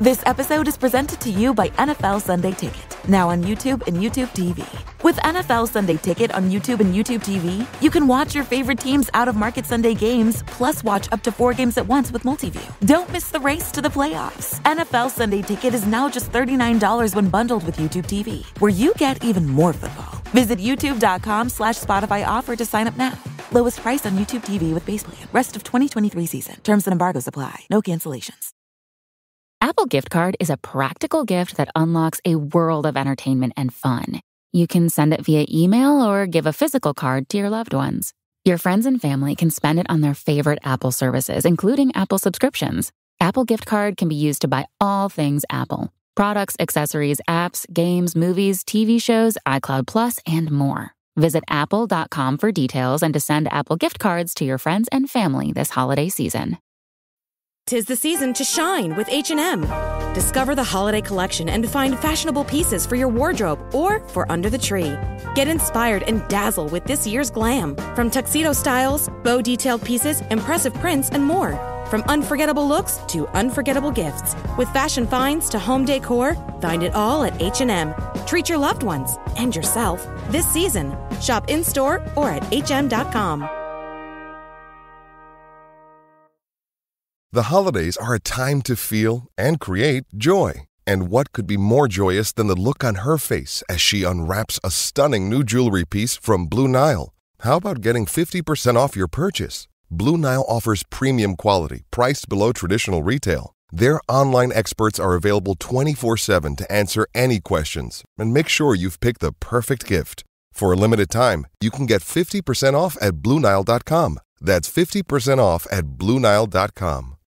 This episode is presented to you by NFL Sunday Ticket, now on YouTube and YouTube TV. With NFL Sunday Ticket on YouTube and YouTube TV, you can watch your favorite teams out of market Sunday games, plus watch up to four games at once with Multiview. Don't miss the race to the playoffs. NFL Sunday Ticket is now just $39 when bundled with YouTube TV, where you get even more football. Visit youtube.com slash Spotify offer to sign up now. Lowest price on YouTube TV with base plan. Rest of 2023 season. Terms and embargoes apply. No cancellations. Apple Gift Card is a practical gift that unlocks a world of entertainment and fun. You can send it via email or give a physical card to your loved ones. Your friends and family can spend it on their favorite Apple services, including Apple subscriptions. Apple Gift Card can be used to buy all things Apple products, accessories, apps, games, movies, TV shows, iCloud Plus, and more. Visit apple.com for details and to send Apple gift cards to your friends and family this holiday season. Tis the season to shine with H&M. Discover the holiday collection and find fashionable pieces for your wardrobe or for under the tree. Get inspired and dazzle with this year's glam. From tuxedo styles, bow detailed pieces, impressive prints, and more. From unforgettable looks to unforgettable gifts. With fashion finds to home decor, find it all at H&M. Treat your loved ones and yourself this season. Shop in-store or at hm.com. The holidays are a time to feel and create joy. And what could be more joyous than the look on her face as she unwraps a stunning new jewelry piece from Blue Nile? How about getting 50% off your purchase? Blue Nile offers premium quality, priced below traditional retail. Their online experts are available 24 7 to answer any questions and make sure you've picked the perfect gift. For a limited time, you can get 50% off at BlueNile.com. That's 50% off at BlueNile.com. Back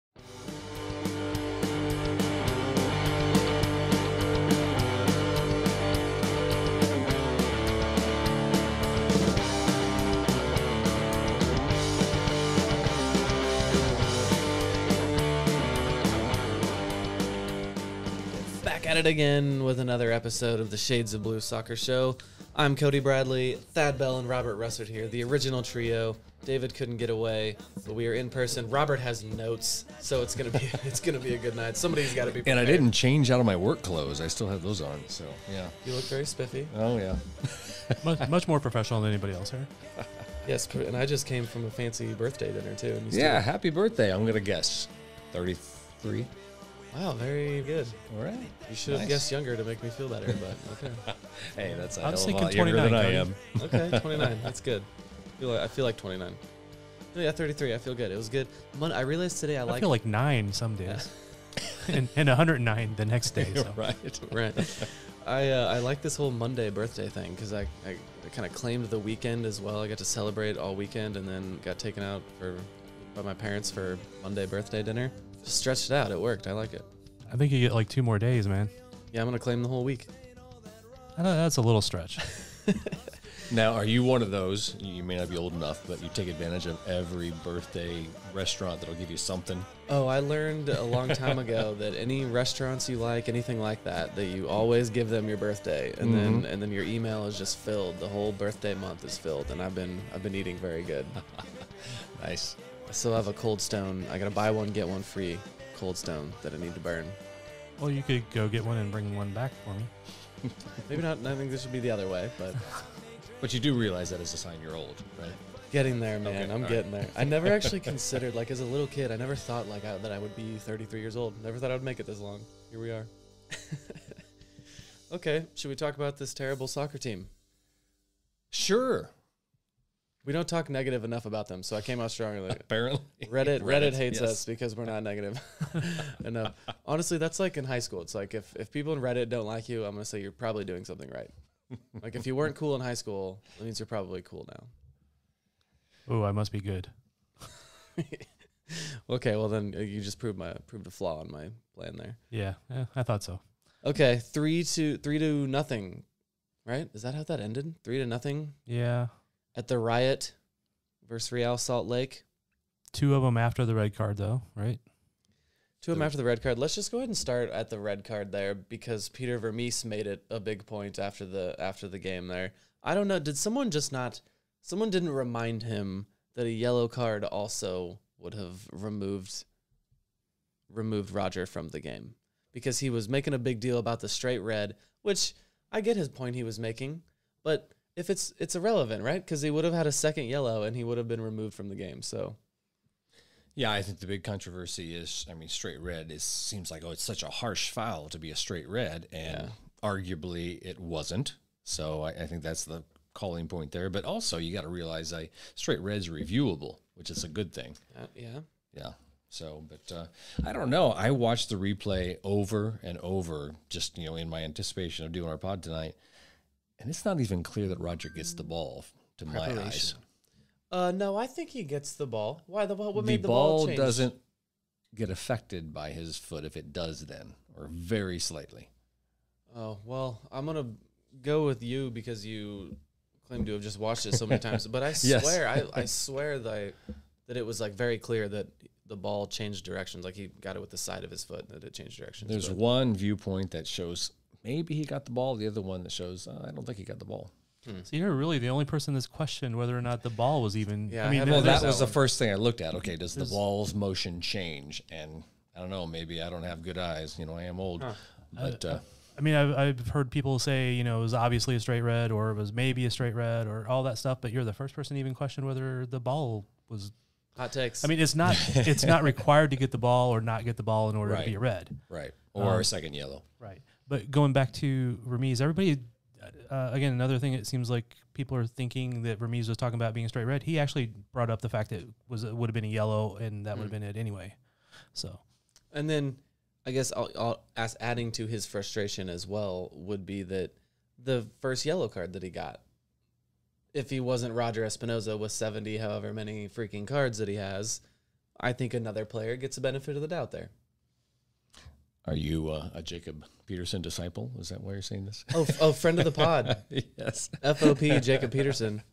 it again with another episode of the Shades of Blue Soccer Show. I'm Cody Bradley, Thad Bell, and Robert Russert here, the original trio. David couldn't get away, but we are in person. Robert has notes, so it's gonna be it's gonna be a good night. Somebody's got to be. And I didn't change out of my work clothes. I still have those on. So yeah. You look very spiffy. Oh yeah. much, much more professional than anybody else here. Yes, and I just came from a fancy birthday dinner too. And Yeah. Happy birthday. I'm gonna guess. Thirty-three. Wow, very good. All right. You should have Nice. guessed younger to make me feel better, but okay. Hey, that's a I was hell of a thinking lot younger than 29, I am. Okay, 29. That's good. I feel like, I feel like 29. Yeah, 33. I feel good. It was good. Mon- I realized today I, I like feel like nine some days, and, and 109 the next day. So. right. right. I uh, I like this whole Monday birthday thing because I, I, I kind of claimed the weekend as well. I got to celebrate all weekend and then got taken out for by my parents for Monday birthday dinner. Just stretched it out. It worked. I like it. I think you get like two more days, man. Yeah, I'm gonna claim the whole week. I know that's a little stretch. Now, are you one of those? You may not be old enough, but you take advantage of every birthday restaurant that'll give you something. Oh, I learned a long time ago that any restaurants you like, anything like that, that you always give them your birthday, and then mm-hmm. and then your email is just filled. The whole birthday month is filled, and I've been I've been eating very good. Nice. I still have a cold stone. I gotta buy one get one free cold stone that I need to burn. well, you could go get one and bring one back for me. Maybe not. I think this would be the other way, but But you do realize that is a sign you're old, right? getting there, man. Okay, I'm all getting there. I never actually considered, like, as a little kid, I never thought like I, that I would be 33 years old. Never thought I would make it this long. Here we are. okay, should we talk about this terrible soccer team? Sure. We don't talk negative enough about them, so I came out strongly. Apparently. Reddit, Reddit, hates yes. us because we're not negative enough. Honestly, that's like in high school. It's like if, if people in Reddit don't like you, I'm gonna say you're probably doing something right. like if you weren't cool in high school, that means you're probably cool now. Oh, I must be good. Okay, well then uh, you just proved my proved a flaw in my plan there. Yeah, yeah, I thought so. Okay, three to three to nothing, right? Is that how that ended? Three to nothing Yeah, at the RioT versus Real Salt Lake. two of them after the red card, though, right? Two of them after the red card. Let's just go ahead and start at the red card there because Peter Vermes made it a big point after the after the game there. I don't know. Did someone just not? Someone didn't remind him that a yellow card also would have removed removed Roger from the game because he was making a big deal about the straight red, which I get his point he was making, but if it's it's irrelevant, right? Because he would have had a second yellow and he would have been removed from the game. So Yeah, I think the big controversy is, I mean, straight red is seems like oh, it's such a harsh foul to be a straight red, and arguably it wasn't. So I, I think that's the calling point there. But also, you got to realize, a straight red's reviewable, which is a good thing. uh, yeah, Yeah. So, but uh, I don't know. I watched the replay over and over, just you know, in my anticipation of doing our pod tonight, and it's not even clear that Roger gets the ball to my eyes. Uh, no, I think he gets the ball. Why the ball? What the made the ball, The ball, change? doesn't get affected by his foot if it does then, or very slightly. Oh well, I'm gonna go with you because you claim to have just watched it so many times. But I Yes. swear, I, I swear that that it was like very clear that the ball changed directions. Like he got it with the side of his foot that it changed directions. There's but- one viewpoint that shows maybe he got the ball. The other one that shows uh, I don't think he got the ball. So you're really the only person that's questioned whether or not the ball was even. Yeah, I I mean, haven't Well, there's that was that the first thing I looked at. Okay, does the ball's motion change? And I don't know. Maybe I don't have good eyes. You know, I am old. But uh, I mean, I've, I've heard people say, you know, it was obviously a straight red or it was maybe a straight red or all that stuff, but you're the first person to even question whether the ball was. hot takes. I mean, it's not it's not required to get the ball or not get the ball in order to be a red, right, or Um, a second yellow. right? But going back to Vermes, everybody, uh, again, another thing it seems like people are thinking that Vermes was talking about being a straight red. He actually brought up the fact that it was it would have been a yellow and that would have been it anyway. So And then I guess I'll, I'll ask, adding to his frustration as well would be that the first yellow card that he got, if he wasn't Roger Espinoza with 70, however many freaking cards that he has, I think another player gets the benefit of the doubt there. Are you uh, a Jacob Peterson disciple? Is that why you're saying this? Oh, f- oh friend of the pod, yes. FOP Jacob Peterson.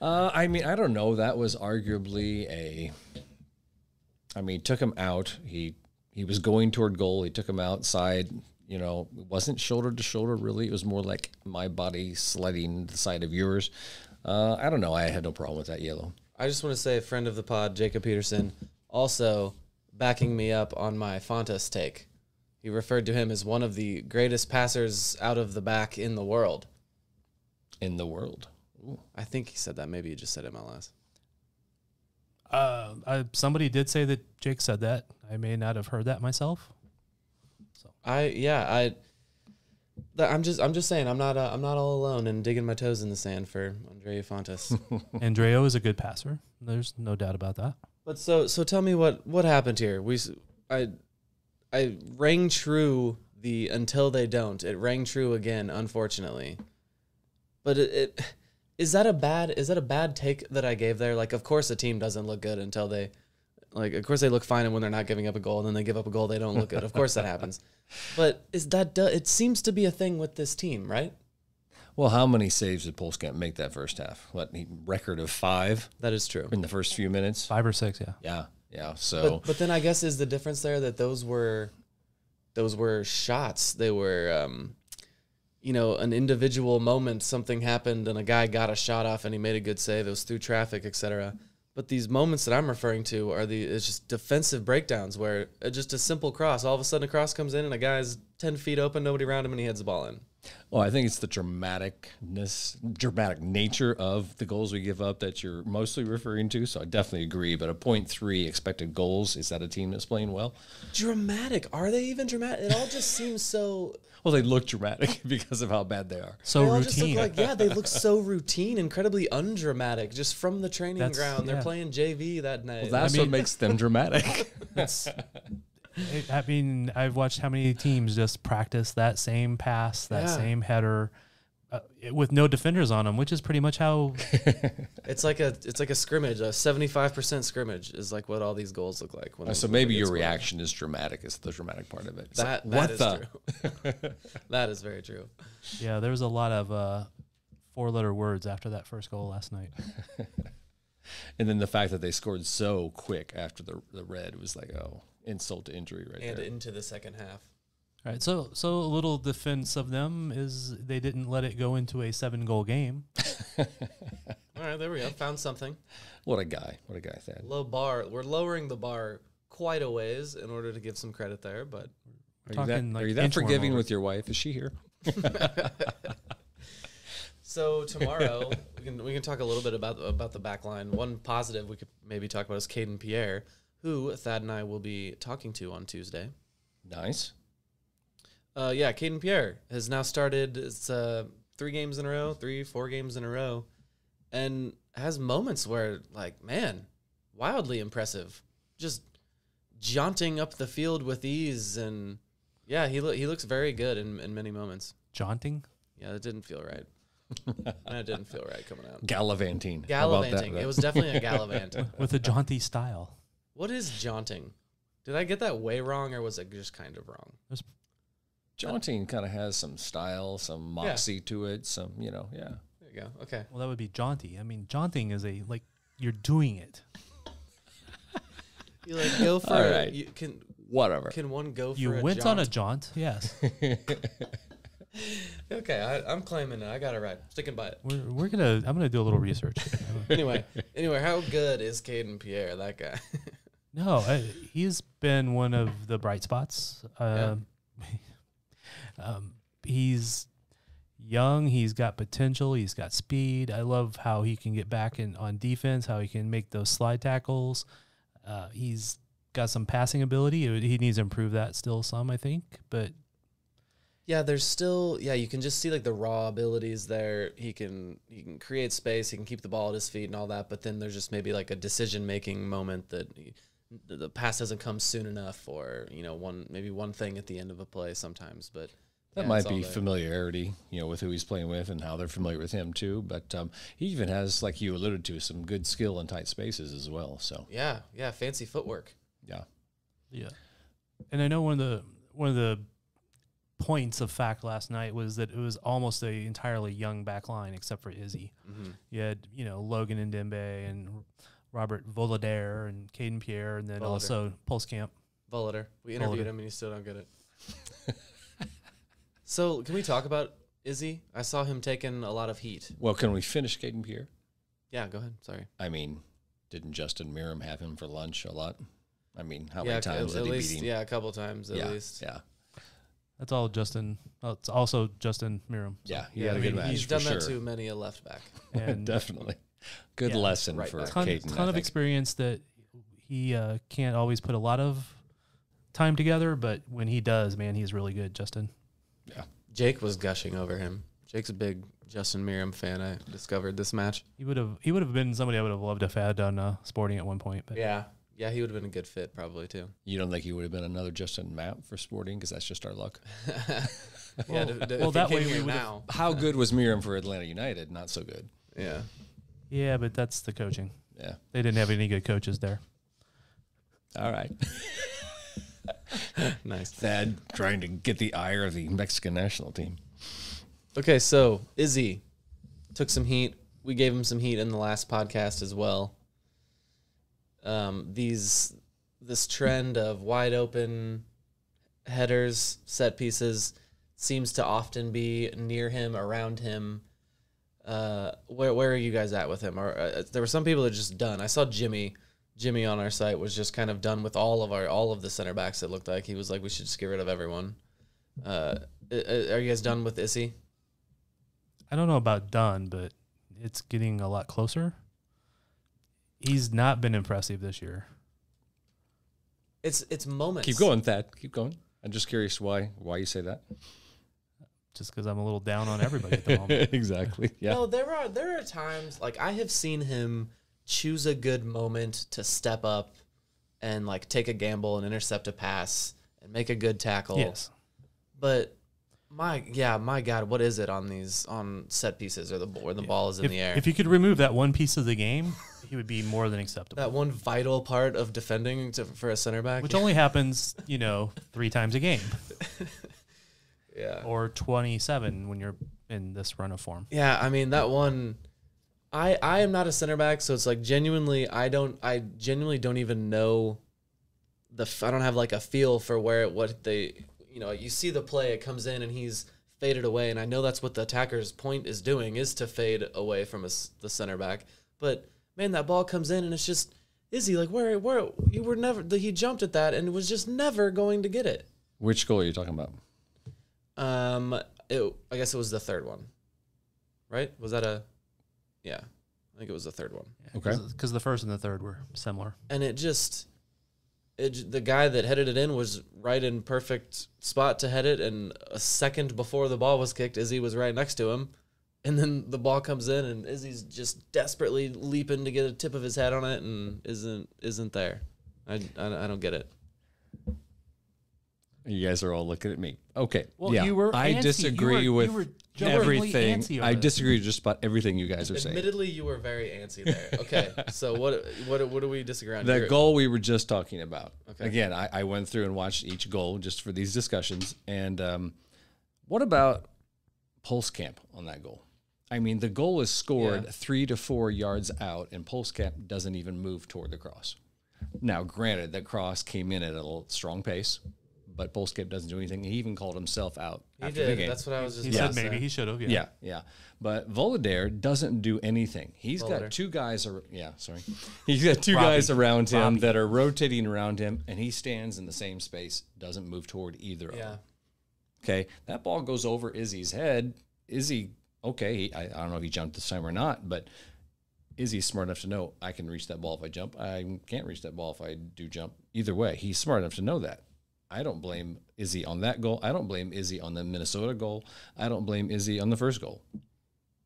Uh, I mean, I don't know. That was arguably a. I mean, took him out. He he was going toward goal. He took him outside. You know, it wasn't shoulder to shoulder really. It was more like my body sliding the side of yours. Uh, I don't know. I had no problem with that yellow. I just want to say, friend of the pod, Jacob Peterson, also backing me up on my Fontas take. He referred to him as one of the greatest passers out of the back in the world. in the world. I think he said that. Maybe he just said MLS. uh, I, somebody did say that Jake said that. I may not have heard that myself. I yeah I. that- I'm just I'm just saying I'm not uh, I'm not all alone and digging my toes in the sand for Andreu Fontàs. Andreu is a good passer. There's no doubt about that. But so so tell me what what happened here. We I I rang true the until they don't. It rang true again, unfortunately. But it, it is that a bad is that a bad take that I gave there? Like, of course, a team doesn't look good until they, like, of course they look fine, and when they're not giving up a goal, and then they give up a goal, they don't look good. Of course that happens. But is that it seems to be a thing with this team, right? Well, how many saves did Pulskamp make that first half? What he- record of five That is true. in the first few minutes? Five or six, yeah. Yeah, yeah. So But but then I guess is the difference there that those were those were shots. They were um you know, an individual moment, something happened and a guy got a shot off and he made a good save. It was through traffic, etc. But these moments that I'm referring to are the it's just defensive breakdowns where uh, just a simple cross, all of a sudden a cross comes in and a guy's ten feet open, nobody around him, and he heads the ball in. Well, I think it's the dramaticness, dramatic nature of the goals we give up that you're mostly referring to. So I definitely agree. But a point three expected goals is that a team that's playing well? Dramatic? Are they even dramatic? It all just seems so. Well, they look dramatic because of how bad they are. So they all just look routine. like yeah, they look so routine, incredibly undramatic, just from the training That's- ground. They're playing JV that night. That's I what makes them dramatic. I- I mean, I've watched how many teams just practice that same pass, that Yeah. same header, uh, with no defenders on them, which is pretty much how. It's like a it's like a scrimmage. A seventy five percent scrimmage is like what all these goals look like. When Uh, so maybe your gets going. reaction is dramatic. Is the dramatic part of it? It's That, like, that what is the? true. that is very true. Yeah, there was a lot of uh, four-letter words after that first goal last night. And then the fact that they scored so quick after the the red was like, oh, insult to injury right And there. into the second half. All right, so so a little defense of them is they didn't let it go into a seven-goal game. All right, there we go. Found something. What a guy! What a guy, Thad. Low bar. We're lowering the bar quite a ways in order to give some credit there, but Are you Talking that, like are you that inchworm forgiving with your wife? Is she here? So tomorrow we can we can talk a little bit about about the back line. One positive we could maybe talk about is Kayden Pierre, who Thad and I will be talking to on Tuesday. Nice. Uh, yeah, Kayden Pierre has now started. It's uh, three games in a row, three four games in a row, and has moments where like man, wildly impressive, just jaunting up the field with ease, and yeah, he lo- he looks very good in in many moments. Jaunting. Yeah, it didn't feel right. that didn't feel right coming out. Gallivanting. How about that? Gallivanting. It was definitely a gallivanting. with a jaunty style. What is jaunting? Did I get that way wrong, or was it just kind of wrong? There's Jaunting kind of has some style, some moxie to it, some, you know, yeah. There you go. Okay. Well, that would be jaunty. I mean, jaunting is a like you're doing it. You like go for All a- right. You can Whatever. can one go for You a went on a jaunt? jaunt, yes. Okay, I, I'm claiming it. I got it right. Sticking by it. we're, we're gonna. I'm gonna do a little research. Anyway, anyway, how good is Kayden Pierre? That guy. no, I, he's been one of the bright spots. Um, um, he's young. He's got potential. He's got speed. I love how he can get back in on defense. How he can make those slide tackles. Uh, he's got some passing ability. He needs to improve that still some, I think. But yeah, there's still yeah. You can just see like the raw abilities there. He can he can create space. He can keep the ball at his feet and all that. But then there's just maybe like a decision making moment that he, the the pass doesn't come soon enough, or you know one maybe one thing at the end of a play sometimes. But That yeah, might be familiarity, you know, with who he's playing with and how they're familiar with him too. But um, he even has, like you alluded to, some good skill in tight spaces as well. So Yeah, yeah, fancy footwork. yeah, Yeah, and I know one of the one of the points of fact last night was that it was almost a entirely young back line except for Izzy. You had you know Logan and Ndenbe and Robert Voloder and Kayden Pierre, and then Voloder. also Pulse Camp. Voloder. We interviewed Voloder. him and he still don't get it. so can we talk about Izzy? I saw him taking a lot of heat. well, can we finish Kayden Pierre? Yeah, go ahead. Sorry. I mean, didn't Justin Meram have him for lunch a lot? I mean, how yeah, many times at, did he least beat him? yeah, a couple times at yeah, least. yeah, That's all Justin. oh, It's also Justin Meram. yeah. He Yeah, had I a good match he's for done sure. that to many a left back. And Definitely, good Yeah, lesson right for back. ton, Kayden. ton of experience that he uh, can't always put a lot of time together, but when he does, man, he's really good. Justin. Yeah, Jake was gushing over him. Jake's a big Justin Meram fan. I discovered this match. He would have he would have been somebody I would have loved to have had on uh, Sporting at one point. But Yeah, yeah, he would have been a good fit probably too. you don't think he would have been another Justin Mapp for Sporting because that's just our luck. yeah, d- d- well, that way we would've- now. How good was Meram for Atlanta United? Not so good. Yeah, yeah, but that's the coaching. Yeah. They didn't have any good coaches there. All right. nice. Thad trying to get the ire of the Mexican national team. Okay, so Izzy took some heat. We gave him some heat in the last podcast as well. Um, these this trend of wide open headers, set pieces seems to often be near him, around him. Uh, where where are you guys at with him? Or uh, there were some people that are just done. I saw Jimmy. Jimmy on our site was just kind of done with all of our all of the center backs. It looked like he was like, we should just get rid of everyone. Uh, uh, are you guys done with Izzy? I don't know about done, but it's getting a lot closer. He's not been impressive this year. It's it's moments. Keep going, Thad. Keep going. I'm just curious why why you say that. Just because I'm a little down on everybody at the moment. exactly. Yeah. No, there are there are times like I have seen him choose a good moment to step up and like take a gamble and intercept a pass and make a good tackle. Yes. But my yeah, my God, what is it on these on set pieces or the where the ball is in If, the air? if you could remove that one piece of the game, he would be more than acceptable. that one vital part of defending to, for a center back. Which only happens, you know, three times a game yeah. or 27 when you're in this run of form. Yeah, I mean that one. I I am not a center back, so it's like genuinely I don't I genuinely don't even know the I don't have like a feel for where what they you know you see the play it comes in and he's faded away and I know that's what the attacker's point is doing is to fade away from us the center back, but man that ball comes in and it's just is he like where where you were never he jumped at that and was just never going to get it. Which goal are you talking about? Um, it, I guess it was the third one, right? Was that a? Yeah, I think it was the third one. Okay. Because the first and the third were similar. and it just it the guy that headed it in was right in perfect spot to head it and a second before the ball was kicked izzy was right next to him and then the ball comes in and izzy's just desperately leaping to get a tip of his head on it and isn't isn't there i i, I don't get it You guys are all looking at me. Okay. Well, yeah. you were I antsy. You disagree were- with were everything. I disagree with just about everything you guys are saying. admittedly you were very antsy there okay so what what what do we disagree on The You're- goal we were just talking about. Okay. Again, I, I went through and watched each goal just for these discussions. And um, what about Pulskamp on that goal? I mean, the goal is scored Yeah. three to four yards out, and Pulskamp doesn't even move toward the cross. Now, granted, that cross came in at a strong pace, but Pulse doesn't do anything. He even called himself out he after the did game. that's what i was just saying. He about said maybe he should have. Yeah. Yeah, yeah. But Voloder doesn't do anything. He's Voloder. got two guys. Ar- yeah, sorry. He's got two Robbie. guys around him Robbie. that are rotating around him, and he stands in the same space, doesn't move toward either of yeah them. Okay, that ball goes over Izzy's head. Izzy, okay, he, I, I don't know if he jumped this time or not, but Izzy's smart enough to know I can reach that ball if I jump. I can't reach that ball if I do jump. Either way, he's smart enough to know that. I don't blame Izzy on that goal. I don't blame Izzy on the Minnesota goal. I don't blame Izzy on the first goal.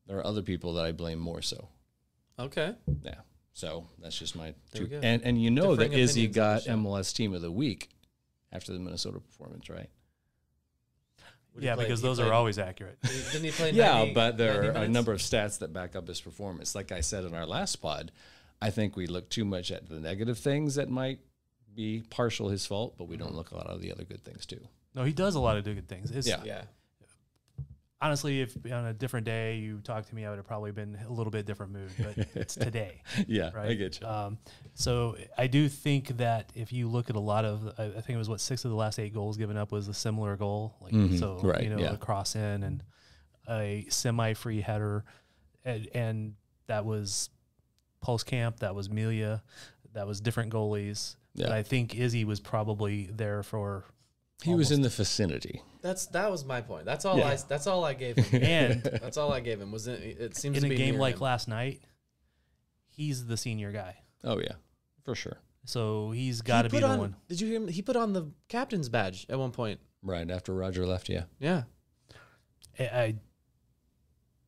There are other people that I blame more so. okay Yeah. So that's just my There two. And and you know Differing that Izzy opinions on the got. MLS Team of the Week after the Minnesota performance, right? What Yeah, play? because those played- are always accurate. didn't he play Yeah, but there 90 are a number of stats that back up his performance. Like I said in our last pod, I think we look too much at the negative things that might be partial his fault, but we don't look a lot of the other good things too. No, he does a lot of good things. It's, Yeah. yeah Honestly, if on a different day you talked to me, I would have probably been a little bit different mood. But it's today. Yeah, right? I get you. Um, so I do think that if you look at a lot of, I I think it was what six of the last eight goals given up was a similar goal. Like Mhm, so, right, you know, yeah. a cross in and a semi-free header, and, and that was Pulskamp, that was Melia, that was different goalies. But I think Izzy was probably there for. He was in the vicinity. That's that was my point. That's all Yeah. I that's all I gave him. And that's all I gave him. Was it? It seems in to a be game near like him. last night, he's the senior guy. Oh yeah, for sure. So he's He got to be put the on- one. Did you hear him? He put on the captain's badge at one point. Right after Roger left, yeah. Yeah, I, I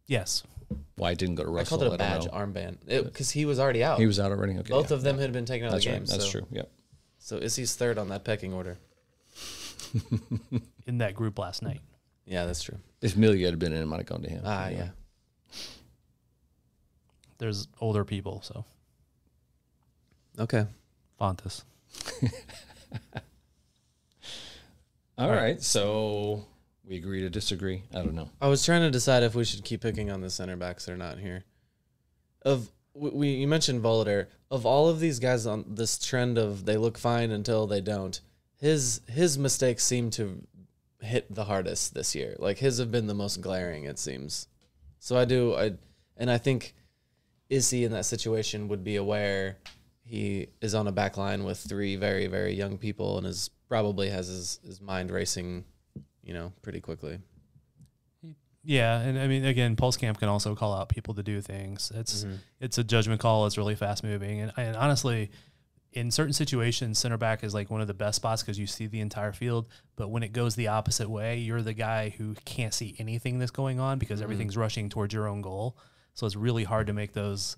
yes, Why didn't go to I Russell? called it a don't badge know. armband because he was already out. He was out already. Okay, Both yeah. of them had been taken out That's of the right. game. That's so, true. Yep. So Izzy's third on that pecking order. in that group last night. Yeah, that's true. If Melia had been in, it might have gone to him. Ah, you yeah. There's older people, so Okay. Fontàs. All right. So we agree to disagree. I don't know. I was trying to decide if we should keep picking on the center backs or not here. Of we, we you mentioned Voloder. Of all of these guys on this trend of they look fine until they don't, his his mistakes seem to hit the hardest this year. Like his have been the most glaring, it seems. So I do I and I think Izzy in that situation would be aware he is on a back line with three very, very young people and is probably has his, his mind racing, you know, pretty quickly. Yeah, and I mean, again, Pulskamp can also call out people to do things. It's Mm-hmm. it's a judgment call. It's really fast moving, and, and honestly, in certain situations, center back is like one of the best spots because you see the entire field. But when it goes the opposite way, you're the guy who can't see anything that's going on because everything's rushing towards your own goal. So it's really hard to make those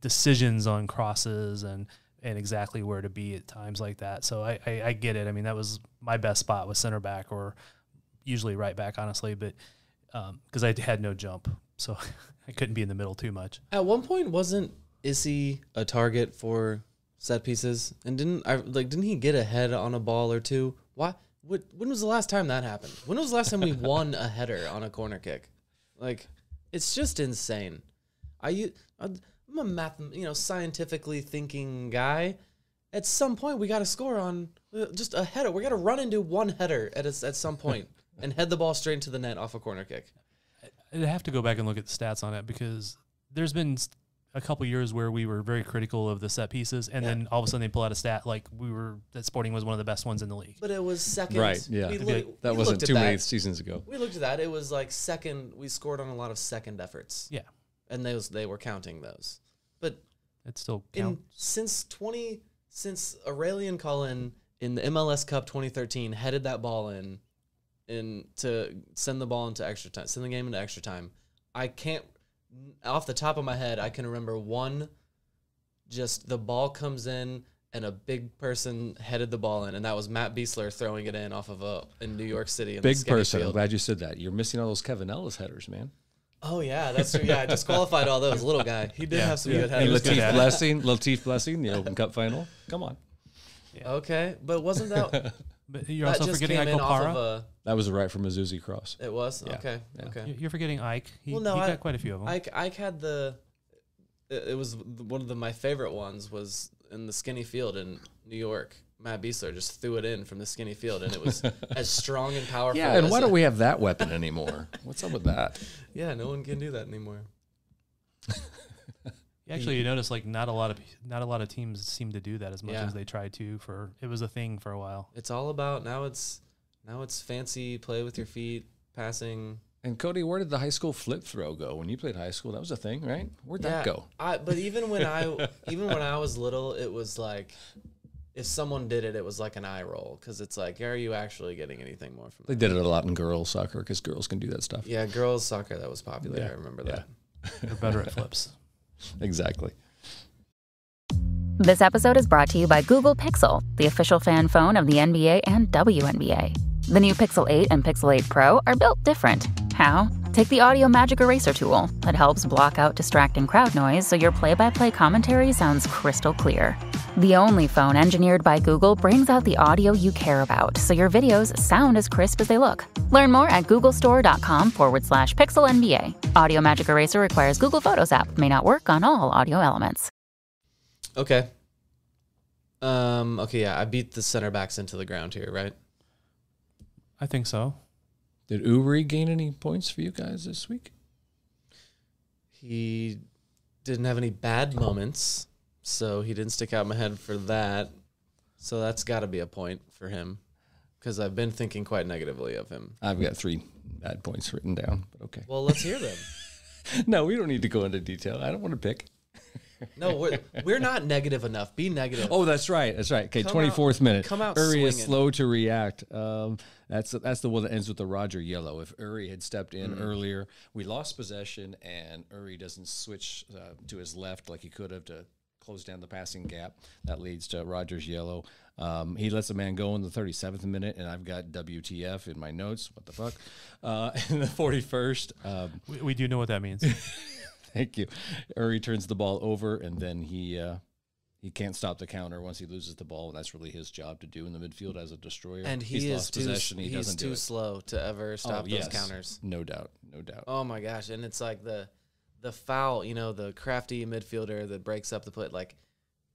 decisions on crosses and and exactly where to be at times like that. So I, I, I get it. I mean, that was my best spot was center back or usually right back, honestly, but because I had no jump, so I couldn't be in the middle too much. At one point, wasn't Izzy a target for set pieces? And didn't I like? Didn't he get a head on a ball or two? Why? What, when was the last time that happened? When was the last time we won a header on a corner kick? Like, it's just insane. I I'm a math, you know, scientifically thinking guy. At some point, we got to score on uh, just a header. We got to run into one header at a, at some point and head the ball straight into the net off a corner kick. I'd have to go back and look at the stats on it because there's been a couple years where we were very critical of the set pieces, and then all of a sudden they pull out a stat like we were that Sporting was one of the best ones in the league. But it was second. Right, yeah. We look- like- That we wasn't looked at too many that. seasons ago. We looked at that. It was like second. We scored on a lot of second efforts. Yeah, and those they were counting those. But it still in since twenty since Aurelien Collin in the MLS Cup 2013 headed that ball in, in to send the ball into extra time, send the game into extra time. I can't off the top of my head. I can remember one. Just the ball comes in and a big person headed the ball in, and that was Matt Besler throwing it in off of a in New York City. In Big skinny person. I'm glad you said that. You're missing all those Kevin Ellis headers, man. Oh yeah, that's true. Yeah, I disqualified all those. Little guy, he did Yeah. have some Yeah. good And headers. good Latif. Blessing, Latif Blessing, the Open Cup final. Come on. Okay, but wasn't that But you're that also just forgetting came Ike in off Opara. of a? That was a right from a Zusi Cross. It was Yeah, okay. yeah. Okay. You- You're forgetting Ike. He, Well, no, he I- got quite a few of them. Ike Ike had the. It it was one of the, my favorite ones was in the skinny field in New York. Matt Besler just threw it in from the skinny field, and it was as strong and powerful. Yeah, and as why a- don't we have that weapon anymore? What's up with that? Yeah, no one can do that anymore. Actually, you notice like not a lot of not a lot of teams seem to do that as much Yeah. as they try to. For it was a thing for a while. It's all about now. It's now it's fancy play with your feet, passing. And Cody, where did the high school flip throw go? When you played high school, that was a thing, right? Where'd Yeah, that go? I but even when I even when I was little, it was like if someone did it, it was like an eye roll because it's like, are you actually getting anything more from They that? did it a lot in girls soccer because girls can do that stuff. Yeah, girls soccer that was popular. Yeah, I remember yeah. that. They're better at flips. Exactly. This episode is brought to you by Google Pixel, the official fan phone of the NBA and WNBA. The new Pixel 8 and Pixel 8 Pro are built different. How? Take the Audio Magic Eraser tool. It helps block out distracting crowd noise so your play by play commentary sounds crystal clear. The only phone engineered by Google brings out the audio you care about so your videos sound as crisp as they look. Learn more at googlestore.com forward slash pixel NBA. Audio Magic Eraser requires Google Photos app, may not work on all audio elements. Okay. Um. Okay. Yeah, I beat the center backs into the ground here, right? I think so. Did Uri gain any points for you guys this week? He didn't have any bad moments, so he didn't stick out my head for that. So that's got to be a point for him, because I've been thinking quite negatively of him. I've got three bad points written down, but okay. Well, let's hear them. No, we don't need to go into detail. I don't want to pick. No, we're we're not negative enough. Be negative. Oh, that's right. That's right. Okay, twenty fourth minute. come out Uri is slow to react. Um, that's that's the one that ends with the Roger yellow. If Uri had stepped in Mm. earlier, we lost possession, and Uri doesn't switch uh, to his left like he could have to close down the passing gap. That leads to Roger's yellow. Um, he lets a man go in the 37th minute, and I've got WTF in my notes. What the fuck? Uh, in the 41st, um, We, we do know what that means. Thank you. Uri turns the ball over, and then he uh, he can't stop the counter once he loses the ball, and that's really his job to do in the midfield as a destroyer. and he He's is lost too possession. He he's doesn't too do slow to ever stop Oh, those yes. counters. No doubt. No doubt. Oh my gosh! And it's like the the foul, you know, the crafty midfielder that breaks up the play. Like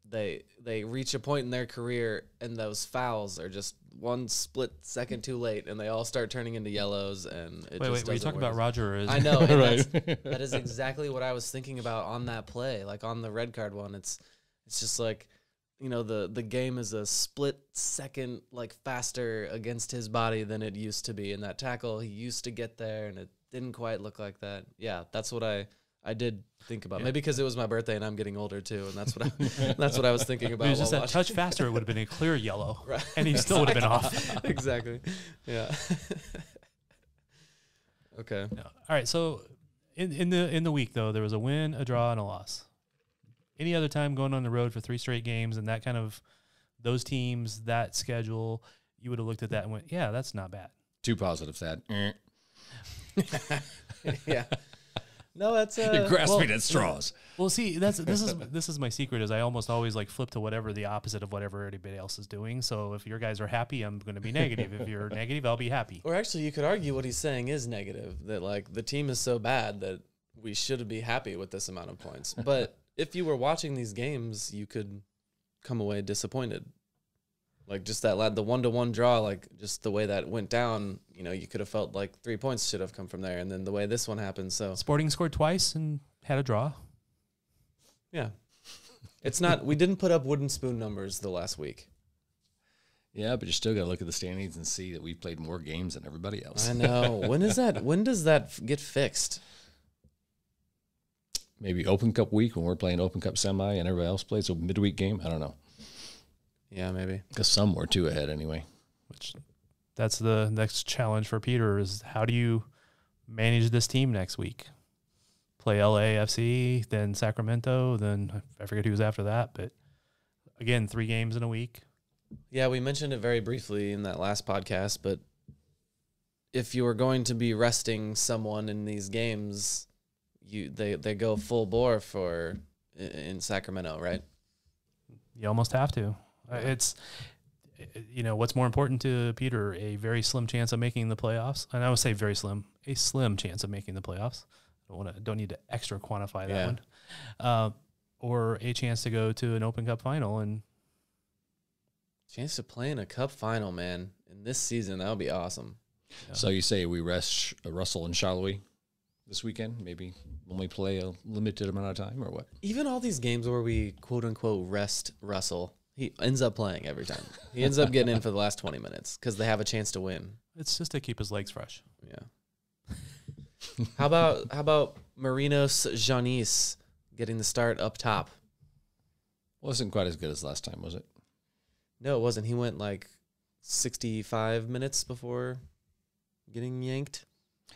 they they reach a point in their career, and those fouls are just one split second too late, and they all start turning into yellows. And it wait, just wait, were you doesn't talking work about as- Roger? Or is I know. Right. that is exactly what I was thinking about on that play, like on the red card one. It's it's just like you know the the game is a split second like faster against his body than it used to be. In that tackle, he used to get there, and it didn't quite look like that. Yeah, that's what I I did think about. Yeah. Maybe because it was my birthday and I'm getting older too, and that's what I that's what I was thinking about. it was just that watching. touch faster, it would have been a clear yellow, Right. and he still would have been off. exactly. Yeah. okay. No. All right, so in, in the in the week though, there was a win, a draw, and a loss. Any other time going on the road for three straight games and that kind of those teams, that schedule, you would have looked at that and went, "Yeah, that's not bad." Too positive, sad. Eh. yeah. No, that's uh, You're grasping well, at straws. Well, see, that's this is this is my secret is I almost always like flip to whatever the opposite of whatever anybody else is doing. So if your guys are happy, I'm going to be negative. if you're negative, I'll be happy. Or actually, you could argue what he's saying is negative. That like the team is so bad that we should be happy with this amount of points. But if you were watching these games, you could come away disappointed. Like just that lad, the one to one draw, like just the way that went down. You know, you could have felt like three points should have come from there, and then the way this one happened. So Sporting scored twice and had a draw. Yeah. It's not. We didn't put up wooden spoon numbers the last week. Yeah, but you still got to look at the standings and see that we've played more games than everybody else. I know. when is that? When does that get fixed? Maybe Open Cup week when we're playing Open Cup semi and everybody else plays a midweek game. I don't know. Yeah, maybe. Because some were two ahead anyway. Which that's the next challenge for Peter is how do you manage this team next week? Play LAFC, then Sacramento, then I forget who's after that, but again, three games in a week. Yeah, we mentioned it very briefly in that last podcast, but if you are going to be resting someone in these games, you they they go full bore for in Sacramento, right? You almost have to. Uh, It's you know what's more important to Peter: a very slim chance of making the playoffs, and I would say very slim, a slim chance of making the playoffs. I don't want to, don't need to extra quantify that Yeah. one, uh, or a chance to go to an Open Cup final. And Chance to play in a cup final, man, in this season that would be awesome. So you say we rest uh, Russell and Charlie this weekend? Maybe when we play a limited amount of time or what? Even all these games where we quote unquote rest Russell, he ends up playing every time. He ends up getting in for the last twenty minutes because they have a chance to win. it's just to keep his legs fresh. Yeah. how about how about Marinos Tzionis getting the start up top? Wasn't quite as good as last time, was it? No, it wasn't. He went like sixty-five minutes before getting yanked.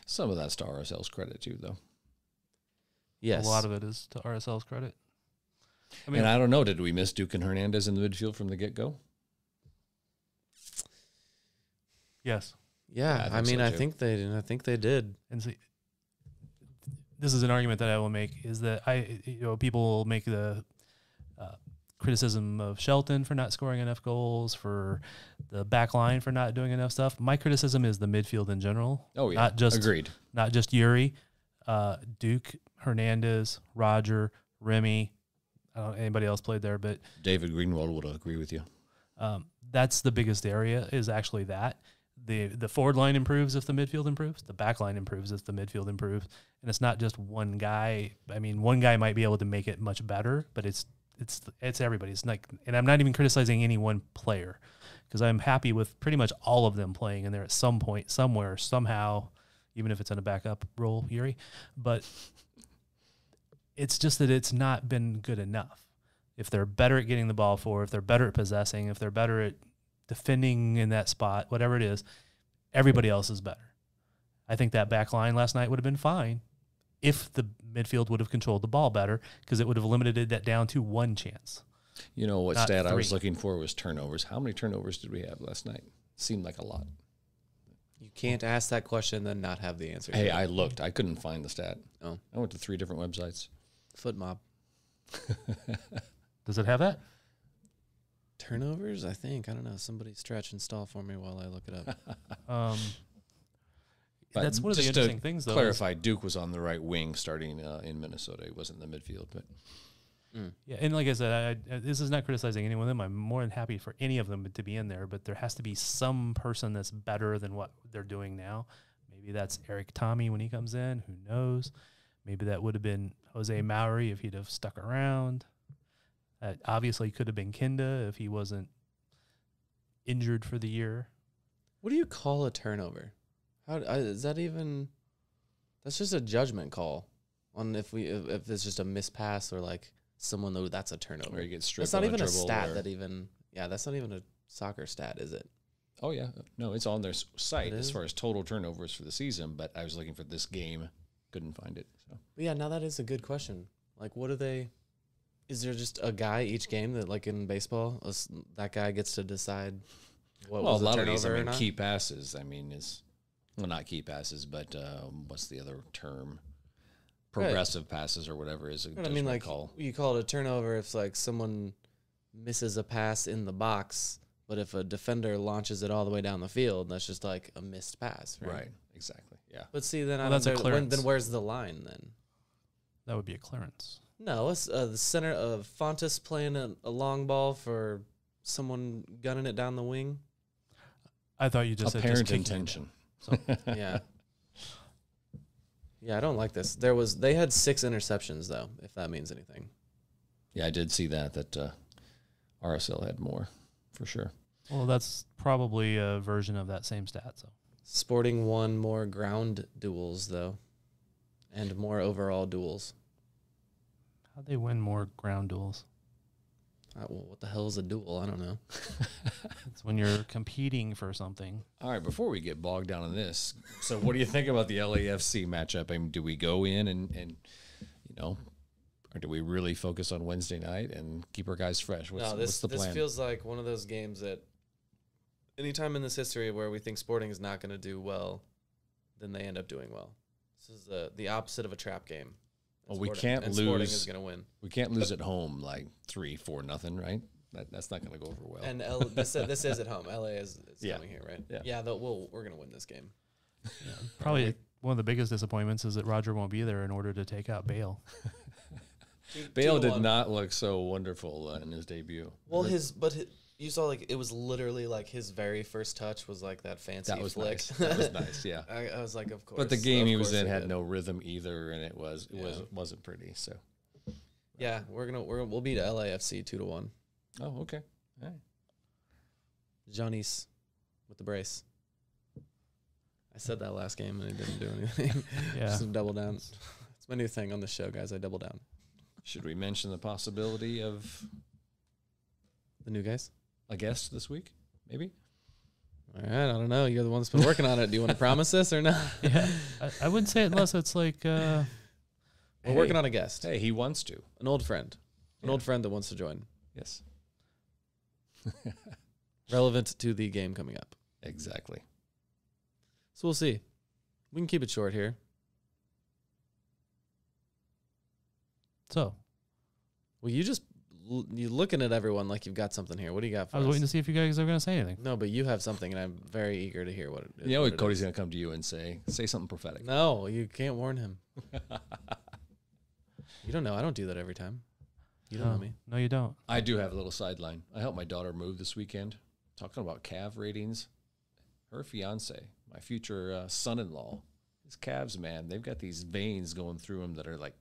Some of that's to RSL's credit too, though. Yes, A lot of it is to RSL's credit. I I mean, and I don't know. Did we miss Duke and Hernandez in the midfield from the get go? yes. Yeah, Yeah, I I, mean, so, I think they, I think they did. and see, this is an argument that I will make is that I you know people will make the uh, criticism of Shelton for not scoring enough goals for the back line for not doing enough stuff. My criticism is the midfield in general. Oh yeah, not just agreed. not just Uri, uh, Duke, Hernandez, Roger, Remi. I don't know anybody else played there, but David Greenwald would agree with you. um, that's the biggest area is actually that the the forward line improves if the midfield improves, the back line improves if the midfield improves, and it's not just one guy. I mean, one guy might be able to make it much better, but it's it's it's everybody. It's like, and I'm not even criticizing any one player because I'm happy with pretty much all of them playing in there at some point, somewhere, somehow, even if it's in a backup role, Uri. But it's just that it's not been good enough. If they're better at getting the ball forward, if they're better at possessing, if they're better at defending in that spot, whatever it is, everybody else is better. I think that back line last night would have been fine if the midfield would have controlled the ball better because it would have limited that down to one chance. You know what Not stat I was looking for was turnovers. How many turnovers did we have last night? Seemed like a lot. You can't ask that question and then not have the answer. Hey. I looked. I couldn't find the stat. Oh. I went to three different websites. Foot mob Does it have that? turnovers. I think I don't know. Somebody stretch and stall for me while I look it up. Um, that's one of the just to interesting things, though. is- Clarify: Duke was on the right wing starting uh, in Minnesota. He wasn't in the midfield, but Yeah, and like I said, I, I, this is not criticizing any one of them. I'm more than happy for any of them to be in there, but there has to be some person that's better than what they're doing now. Maybe that's Erik Thommy when he comes in. Who knows? Maybe that would have been Jose Mauri if he'd have stuck around. Uh, obviously, could have been Kinda if he wasn't injured for the year. What do you call a turnover? How uh, is that even? That's just a judgment call on if we if, if it's just a mispass or like someone though that's a turnover. where he gets stripped. That's not even a dribble stat that even yeah that's not even a soccer stat is it? Oh yeah, no, it's on their site It as is? far as total turnovers for the season. But I was looking for this game, couldn't find it. So But yeah, now that is a good question. Like, what are they? Is there just a guy each game that, like in baseball, a that guy gets to decide what well, a was lot a of these, I or mean, not? key passes. I mean, is well, not key passes, but um, what's the other term? Progressive passes or whatever is a But I mean, like call. you call it a turnover if like someone misses a pass in the box, but if a defender launches it all the way down the field, that's just like a missed pass, right? Right, exactly. Yeah. But see, then I Well, don't that's a there- when, then where's the line then? That would be a clearance. No, it's uh, the center of Fontàs playing a, a long ball for someone gunning it down the wing. I thought you just said just Apparent kicking it intention. yeah. Yeah, I don't like this. There was they had six interceptions though, if that means anything. Yeah, I did see that that uh, RSL had more for sure. Well, that's probably a version of that same stat. So Sporting won more ground duels though, and more overall duels. how'd they win more ground duels? Uh, well, what the hell is a duel? I don't know. It's when you're competing for something. All right, before we get bogged down in this, so what do you think about the LAFC matchup? I mean, do we go in and, and you know, or do we really focus on Wednesday night and keep our guys fresh? What's, no, this what's the this plan? feels like one of those games that anytime in this history where we think Sporting is not going to do well, then they end up doing well. This is the the opposite of a trap game. And Well, we can't and Sporting lose- is going to win. we can't lose at home like three, four, nothing, right? That, that's not going to go over well. And L, this this is at home. LA is, is Yeah. coming here, right? Yeah. Yeah. though we'll, we're going to win this game. Probably one of the biggest disappointments is that Roger won't be there in order to take out Bale. Bale did not look so wonderful uh, in his debut. Well, his but hi you saw like it was literally like his very first touch was like that fancy that was flick. nice. That was nice. Yeah. I, I was like, of course. But the game of he was in had did. no rhythm either, and it was it was wasn't pretty. So, Yeah, we're gonna we're we'll beat LAFC two to one. oh okay, all right. Johnny's with the brace. I said that last game and it didn't do anything. Yeah. Just double down. It's my new thing on the show, guys. I double down. Should we mention the possibility of The new guys. A guest this week? Maybe. All right, I don't know. You're the one that's been working on it. Do you want to promise this or not? yeah, I, I wouldn't say it unless it's like uh, We're working on a guest, Hey, he wants to. an old friend, an Yeah. old friend that wants to join, Yes, relevant to the game coming up. exactly. So we'll see. We can keep it short here. so. Well, you just l- you looking at everyone like you've got something here. What do you got for I was us? waiting to see if you guys are going to say anything. no, but you have something, and I'm very eager to hear what it is. You know, what Cody's gonna come to you and say say something prophetic. No, you can't warn him. you don't know. I don't do that every time. You don't no, know me. No, you don't. I do have a little sideline. I helped my daughter move this weekend. Talking about calf ratings, her fiance, my future uh, son-in-law, his calves, man, they've got these veins going through them that are like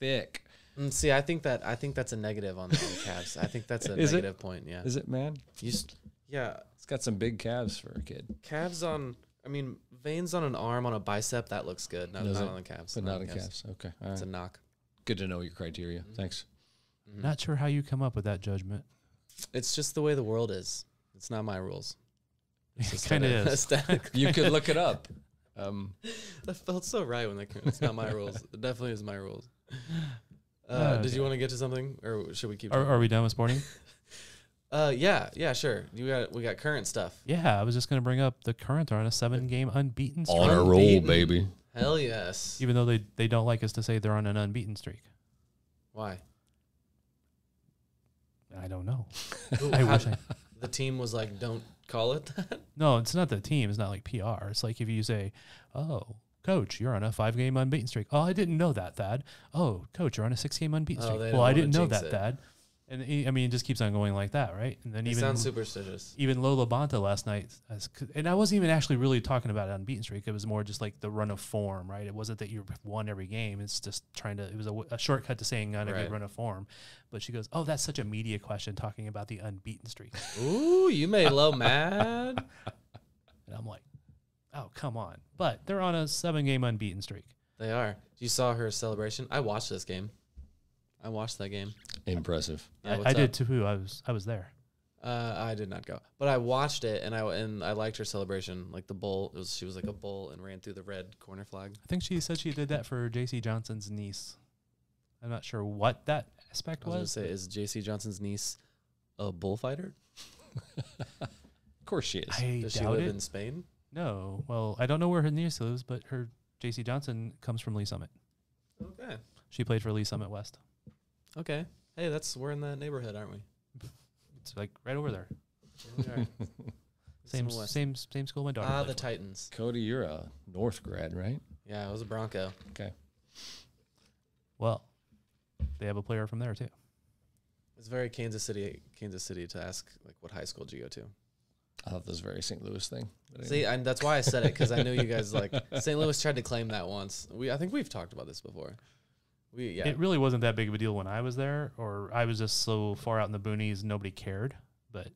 thick. Mm, see, I think that I think that's a negative on the calves. I think that's a Is it? negative point. Yeah. Is it, man? You just, yeah, It's got some big calves for a kid, calves on. I mean, veins on an arm on a bicep that looks good. Not, Does not it? on the calves. but not on in calves. Okay, all It's right. a knock. Good to know your criteria. Thanks. Mhm. Not sure how you come up with that judgment. It's just the way the world is. It's not my rules. It kind of Aesthetic- is. You could look it up. Um, That felt so right when they came. It's not my rules. It definitely is my rules. Uh, Uh, did you want to get to something, or should we keep? Are, are we done with sporting? Uh, yeah, yeah, sure. You got we got current stuff. yeah, I was just going to bring up the current are on a seven-game unbeaten streak. on a roll, Unbeaten. baby. Hell yes. Even though they, they don't like us to say they're on an unbeaten streak. Why? I don't know. Ooh, I wish I. the team was like, "Don't call it that." No, it's not the team. It's not like PR. It's like if you say, "Oh, coach, you're on a five-game unbeaten streak." Oh, I didn't know that, Thad. Oh, coach, you're on a six-game unbeaten Oh, streak. Well, I didn't know that, it. Thad. And he, I mean, it just keeps on going like that, right? And then It even sounds superstitious. even Lo LaBonta last night, as, and I wasn't even actually really talking about an unbeaten streak. It was more just like the run of form, right? It wasn't that you won every game. It's just trying to. It was a shortcut to saying on a Right. good run of form. But she goes, "Oh, that's such a media question talking about the unbeaten streak," Ooh, you made Lo mad. and I'm like, "Oh, come on!" But they're on a seven-game unbeaten streak. They are. You saw her celebration. I watched this game. I watched that game. Impressive. Yeah, I, what's I did up? too. I was I was there. Uh, I did not go, but I watched it and I and I liked her celebration. Like the bull, it was she was like a bull and ran through the red corner flag. I think she said she did that for J.C. Johnson's niece. I'm not sure what that aspect I was was. say, is J.C. Johnson's niece a bullfighter? Of course she is. I Does she live it. in Spain? No. Well, I don't know where her niece lives, but her J.C. Johnson comes from Lee's Summit. Okay. She played for Lee's Summit West. Okay. Hey, that's we're in that neighborhood, aren't we? It's like right over there. We are. Same Some West. same same school my daughter. Ah, played the for. Titans. Cody, you're a North grad, right? Yeah, it was a Bronco. Okay. Well, they have a player from there too. It's very Kansas City, Kansas City to ask like what high school did you go to? I thought this was very St. Louis thing. But See, anyway. and that's why I said it because I knew you guys like St. Louis tried to claim that once. We I think we've talked about this before. We yeah. It really wasn't that big of a deal when I was there, or I was just so far out in the boonies, nobody cared. But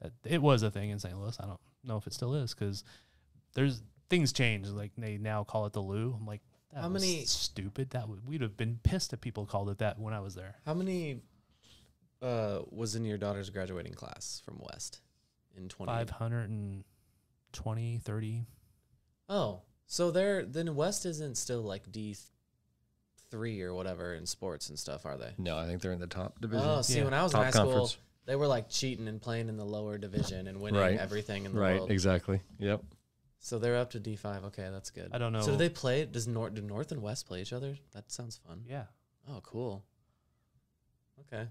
it, it was a thing in St. Louis. I don't know if it still is because there's things change. Like they now call it the Lou. I'm like, that How was many- stupid? That would we'd have been pissed if people called it that when I was there. How many uh, was in your daughter's graduating class from West in 20? 520, 30. Oh, so they're then West isn't still like D three or whatever in sports and stuff, are they? No, I think they're in the top division. Oh, see, Yeah. when I was Top in high school, they were like cheating and playing in the lower division and winning Right. everything in the right, world. exactly. Yep. So they're up to D five. Okay, that's good. I don't know. So do they play? Does North do North and West play each other? That sounds fun. Yeah, Oh, cool. Okay.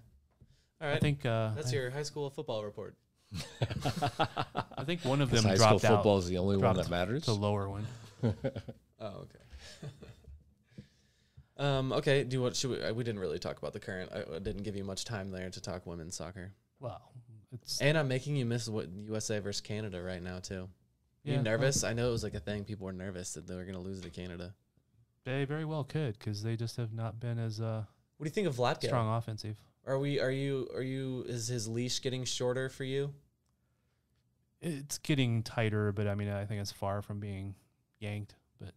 All right. I think uh, that's I, your high school football report. I think one of them high school dropped out. football is the only one dropped that matters. The lower one. Oh, okay. um, okay. Do you want? Should we? uh, We didn't really talk about the current. I, I didn't give you much time there to talk women's soccer. Well, it's And I'm making you miss what USA versus Canada right now too. yeah, you well, nervous? I know it was like a thing. People were nervous that they were going to lose to Canada. They very well could because they just have not been as uh, What do you think of Vlatko? strong offensive. Are we? Are you? Are you? Is his leash getting shorter for you? It's getting tighter, but I mean, I think it's far from being yanked. But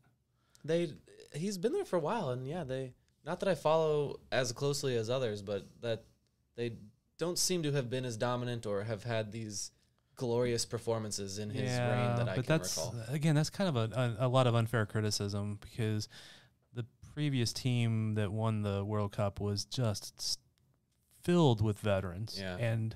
They. He's been there for a while, and yeah, they. Not that I follow as closely as others, but that they don't seem to have been as dominant or have had these glorious performances in his reign that I but can that's recall. again, that's kind of a, a a lot of unfair criticism because the previous team that won the World Cup was just filled with veterans, Yeah. and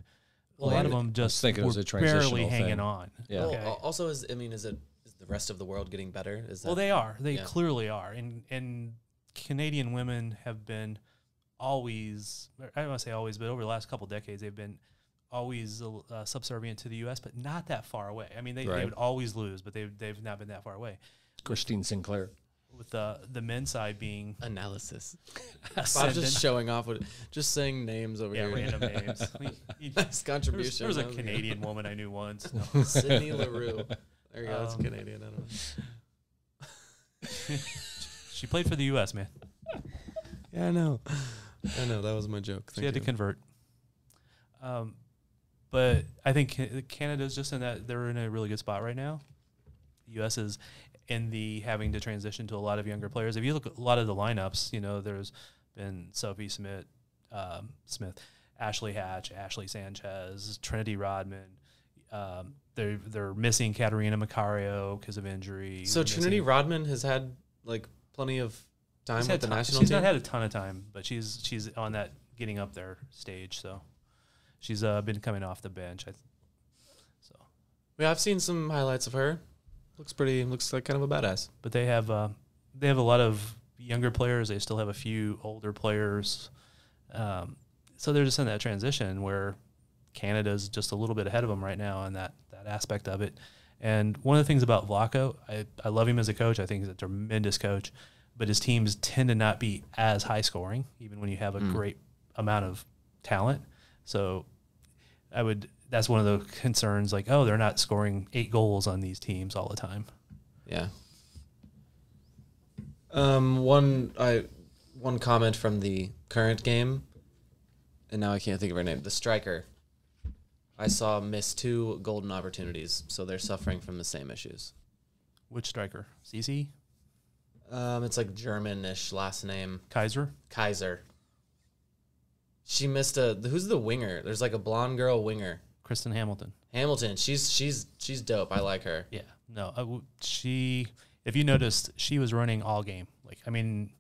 Well, a lot and of them just thinking it was a barely transitional hanging on. Yeah. Well, Okay. al- also, is I mean, is it is the rest of the world getting better? Is that Well, they are. They Yeah. clearly are. And and Canadian women have been always I don't want to say always, but over the last couple decades they've been always uh, subservient to the U.S., but not that far away. I mean, they, they would always lose, but they they've not been that far away. Christine Sinclair. With the the men's side being analysis? I'm just showing off with just saying names over yeah, here. random names. I mean, you- nice there was, contribution. there was a. Canadian woman I knew once. No. Sydney Leroux. There you go. That's Um, Canadian. I don't know. she played for the U.S. Man. Yeah, I know. I know. That was my joke. she had to convert. Um, but I think Ca- Canada's just in that they're in a really good spot right now. The U.S. is in the having to transition to a lot of younger players. If you look at a lot of the lineups, you know, there's been Sophie Smith, um, Smith, Ashley Hatch, Ashley Sanchez, Trinity Rodman. Um, they're they're missing Catarina Macario because of injury. So They're Trinity missing- Rodman has had like plenty of time she's with the ton- national she's team. not had a ton of time, but she's she's on that getting up there stage. So she's uh, been coming off the bench. I th- so, yeah, I've seen some highlights of her. Looks pretty. Looks like kind of a badass. but they have uh, they have a lot of younger players. They still have a few older players. Um, so they're just in that transition where Canada's just a little bit ahead of them right now in that that aspect of it. And one of the things about Vlatko, I, I love him as a coach. I think he's a tremendous coach, but his teams tend to not be as high scoring, even when you have a great amount of talent. So I would that's one of the concerns like, oh, they're not scoring eight goals on these teams all the time. Yeah. Um. One. I. One comment from the current game, and now I can't think of her name. The striker. I saw miss two golden opportunities, so they're suffering from the same issues. Which striker? Cece? Um, it's like Germanish last name Kizer? Kizer. She missed a. Who's the winger? There's like a blonde girl winger. Kristen Hamilton. Hamilton. She's she's she's dope. I like her. Yeah. No, w- she, if you noticed, she was running all game. Like, I mean,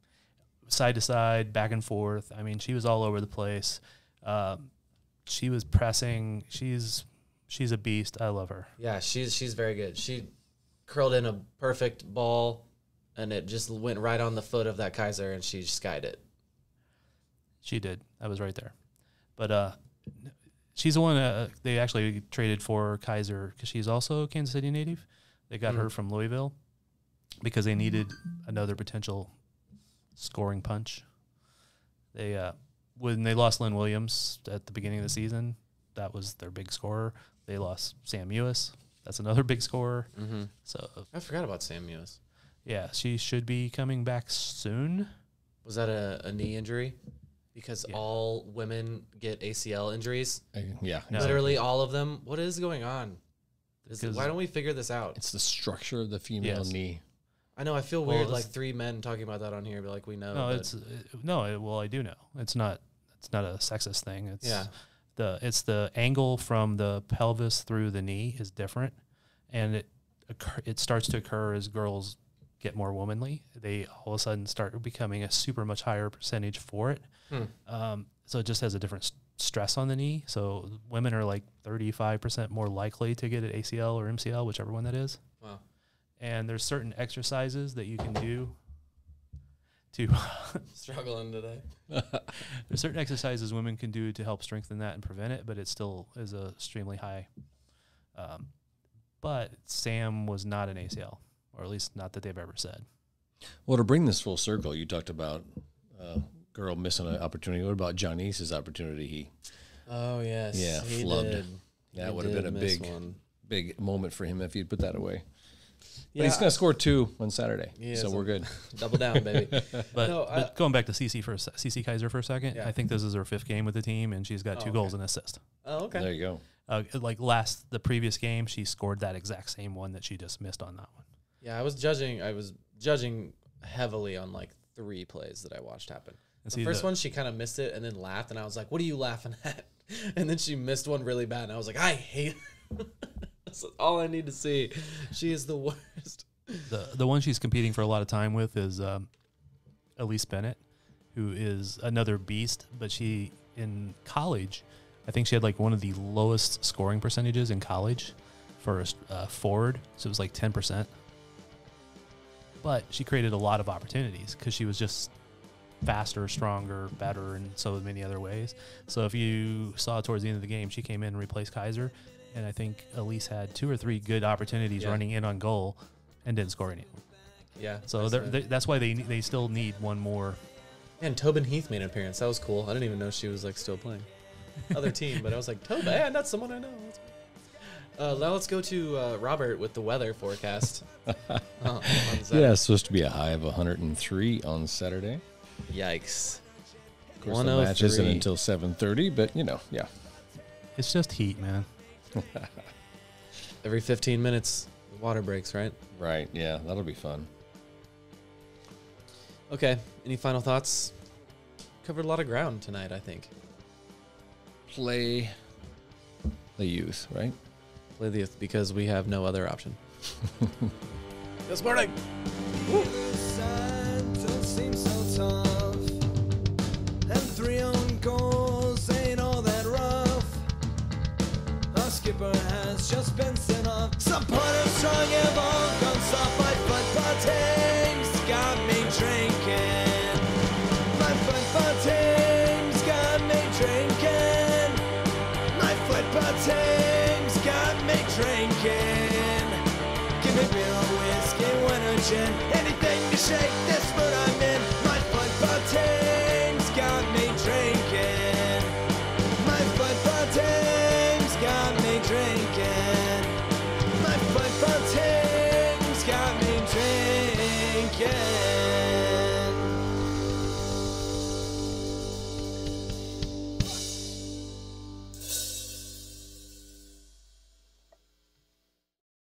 side to side, back and forth. I mean, she was all over the place. Um, she was pressing. She's, she's a beast. I love her. Yeah, she's she's very good. She curled in a perfect ball, and it just went right on the foot of that Kizer, and she skied it. She did. I was right there. But uh, she's the one uh, they actually traded for Kizer because she's also a Kansas City native. They got her from Louisville because they needed another potential scoring punch. They uh, when they lost Lynn Williams at the beginning of the season, that was their big scorer. They lost Sam Mewis. That's another big scorer. So I forgot about Sam Mewis. yeah, she should be coming back soon. Was that a, a knee injury? Because Yeah. all women get ACL injuries. Uh, yeah, No. Literally all of them. What is going on? Is, Because- why don't we figure this out? It's the structure of the female Yes. knee. I know I feel Well, weird, like three men talking about that on here, but like we know. No, it's uh, no. It, well, I do know it's not. It's not a sexist thing. It's Yeah. the it's the angle from the pelvis through the knee is different, and it occur, it starts to occur as girls get more womanly. They all of a sudden start becoming a super much higher percentage for it. Hmm. Um, so it just has a different s- stress on the knee. So women are like thirty five percent more likely to get an ACL or MCL, whichever one that is. wow. And there's certain exercises that you can do to Struggling today. There's certain exercises women can do to help strengthen that and prevent it, but it still is a extremely high. Um, but Sam was not an ACL, or at least not that they've ever said. Well, to bring this full circle, you talked about uh, girl missing an opportunity. What about Johnny's opportunity? He Oh yes. Yeah, he flubbed. did. That He would have been a big, one. big moment for him if he'd put that away. But Yeah, he's going to score two on Saturday, He so is we're good. double down, baby. But, No, I- but going back to Cece for Cece Kizer for a second, Yeah. I think this is her fifth game with the team, and she's got Oh, two okay. goals and assist. oh, okay. There you go. Uh, like last the previous game, she scored that exact same one that she just missed on that one. Yeah, I was judging. I was judging heavily on like three plays that I watched happen. And The first the- one, she kind of missed it and then laughed, and I was like, "What are you laughing at?" And then she missed one really bad, and I was like, "I hate." That's all I need to see. She is the worst. the the one she's competing for a lot of time with is um, Elyse Bennett, who is another beast. But she in college, I think she had like one of the lowest scoring percentages in college for a uh, forward, so it was like ten percent. But she created a lot of opportunities because she was just faster, stronger, better in so many other ways. So if you saw towards the end of the game, she came in and replaced Kizer, and I think Elyse had two or three good opportunities Yeah. running in on goal and didn't score any. Yeah. So that's they, that's why they they still need one more. and Tobin Heath made an appearance. That was cool. I didn't even know she was like still playing. Other team, but I was like, Tobin, that's someone I know. That's. Uh, now let's go to uh, Robert with the weather forecast. On Saturday. Yeah, it's supposed to be a high of 103 on Saturday. Yikes. Of course, the match isn't until 7:30, but you know, yeah. It's just heat, man. Every 15 minutes, water breaks, right? Right. Yeah, that'll be fun. Okay. Any final thoughts? Covered a lot of ground tonight, I think. Play the youth, right? Play the youth because we have no other option. this morning. Don't seem so tough. And three own goals ain't all that rough. Our skipper has just been sent off. Some point of strong and ball comes off my foot buttons. Got me drinking. My foot buttons got me drinking. My foot buttons got me drinking. Give me beer whiskey, wine or gin, anything to shake this